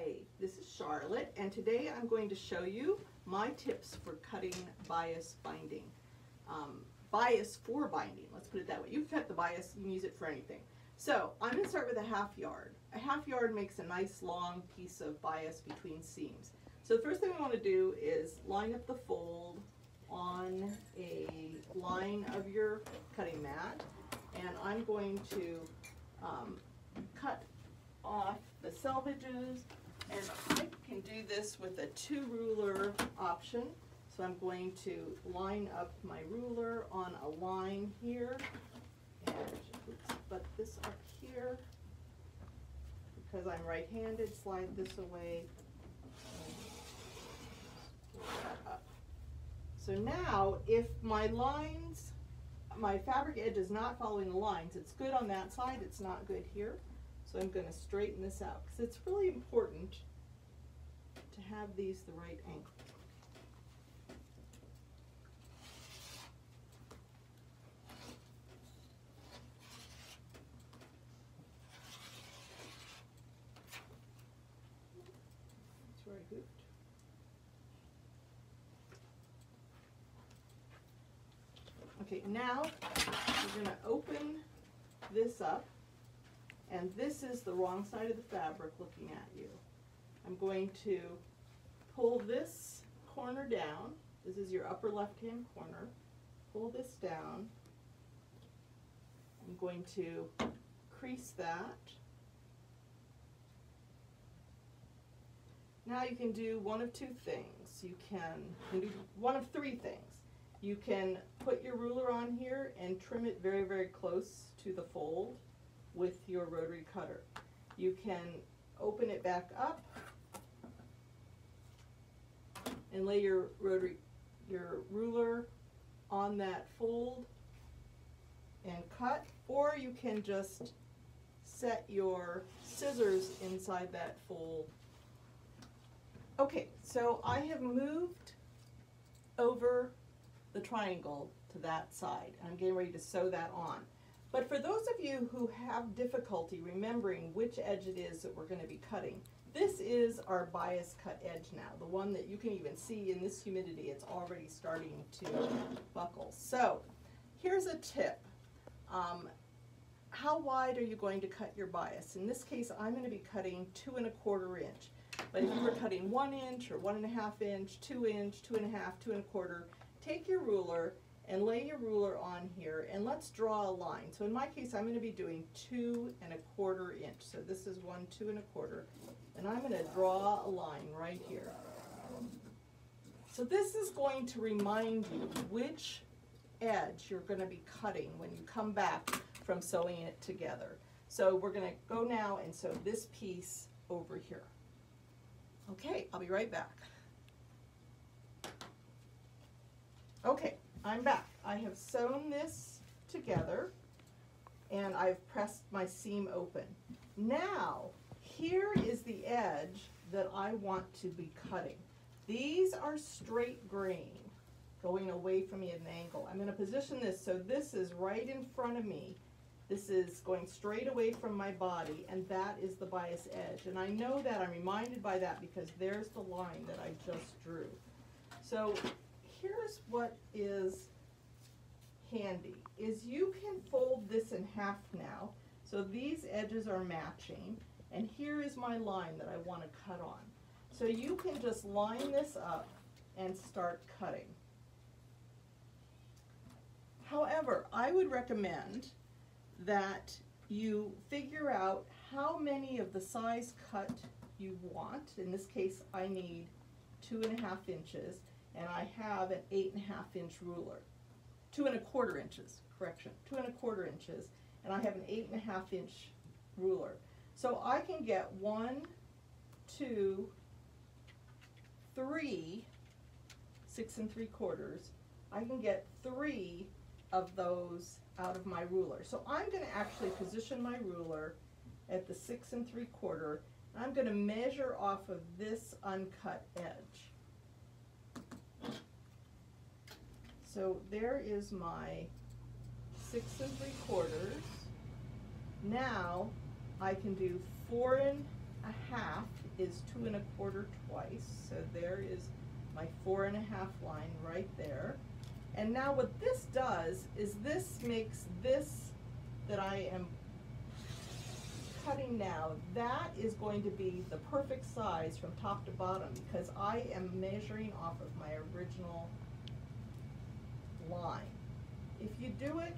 Hi, this is Charlotte, and today I'm going to show you my tips for cutting bias binding. Um, bias for binding, let's put it that way. You can cut the bias, you can use it for anything. So I'm going to start with a half yard. A half yard makes a nice long piece of bias between seams. So the first thing we want to do is line up the fold on a line of your cutting mat, and I'm going to um, cut off the selvages and I can do this with a two ruler option. So I'm going to line up my ruler on a line here and let's this up here because I'm right-handed, slide this away. So now if my lines, my fabric edge is not following the lines, it's good on that side, it's not good here. So I'm going to straighten this out because it's really important to have these the right angle. That's where I goofed. Okay, now we're going to open this up and this is the wrong side of the fabric looking at you. I'm going to pull this corner down. This is your upper left-hand corner. Pull this down. I'm going to crease that. Now you can do one of two things. You can, you can do one of three things. You can put your ruler on here and trim it very, very close to the fold with your rotary cutter. You can open it back up and lay your rotary, your ruler on that fold and cut, or you can just set your scissors inside that fold. Okay, so I have moved over the triangle to that side. I'm getting ready to sew that on. But for those of you who have difficulty remembering which edge it is that we're going to be cutting, this is our bias cut edge now, the one that you can even see in this humidity, it's already starting to buckle. So here's a tip. Um, how wide are you going to cut your bias? In this case, I'm going to be cutting two and a quarter inch. But if you were cutting one inch or one and a half inch, two inch, two and a half, two and a quarter, take your ruler and lay your ruler on here and let's draw a line. So in my case, I'm going to be doing two and a quarter inch. So this is one, two and a quarter. And I'm going to draw a line right here. So this is going to remind you which edge you're going to be cutting when you come back from sewing it together. So we're going to go now and sew this piece over here. Okay, I'll be right back. Okay, I'm back. I have sewn this together and I've pressed my seam open. Now, here is the edge that I want to be cutting. These are straight grain going away from me at an angle. I'm going to position this so this is right in front of me. This is going straight away from my body and that is the bias edge. And I know that I'm reminded by that because there's the line that I just drew. So here's what is handy, is you can fold this in half now. So these edges are matching, and here is my line that I want to cut on. So you can just line this up and start cutting. However, I would recommend that you figure out how many of the size cut you want. In this case, I need two and a half inches and I have an eight and a half inch ruler. Two and a quarter inches, correction, two and a quarter inches, and I have an eight and a half inch ruler. So I can get one, two, three, six and three quarters. I can get three of those out of my ruler. So I'm going to actually position my ruler at the six and three quarter. And I'm going to measure off of this uncut edge. So there is my six and three quarters. Now I can do four and a half is two and a quarter twice, so there is my four and a half line right there. And now what this does is this makes this that I am cutting now, that is going to be the perfect size from top to bottom because I am measuring off of my original line. If you do it,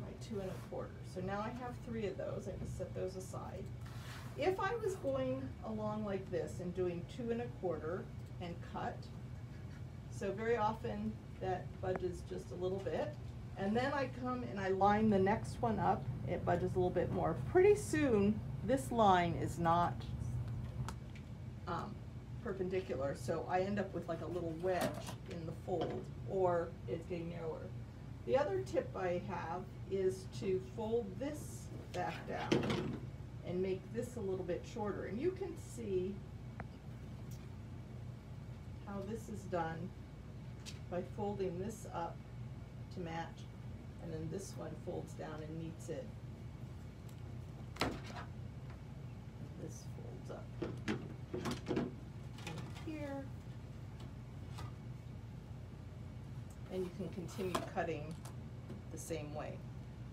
my two and a quarter, so now I have three of those, I can set those aside. If I was going along like this and doing two and a quarter and cut, so very often that budges just a little bit. And then I come and I line the next one up, it budges a little bit more. Pretty soon, this line is not um, perpendicular, so I end up with like a little wedge in the fold, or it's getting narrower. The other tip I have is to fold this back down and make this a little bit shorter. And you can see how this is done by folding this up to match, and then this one folds down and meets it. This folds up in here. And you can continue cutting the same way.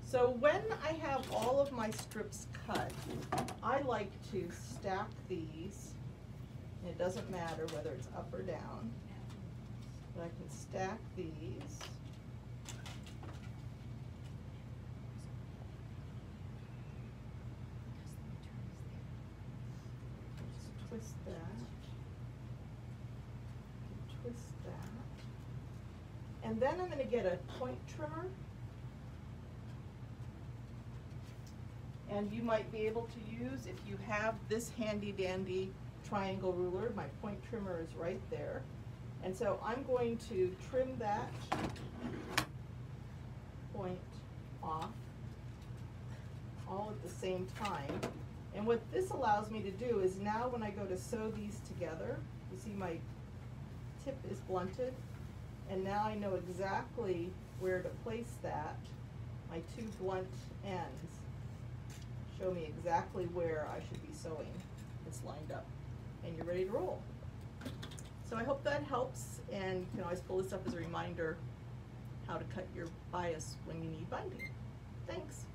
So when I have all of my strips cut, I like to stack these, and it doesn't matter whether it's up or down. But I can stack these. Just twist that. Twist that. And then I'm gonna get a point trimmer. And you might be able to use, if you have this handy dandy triangle ruler, my point trimmer is right there. And so I'm going to trim that point off all at the same time. And what this allows me to do is now when I go to sew these together, you see my tip is blunted, and now I know exactly where to place that. My two blunt ends show me exactly where I should be sewing. It's lined up, and you're ready to roll. So I hope that helps, and you can always pull this up as a reminder how to cut your bias when you need binding. Thanks.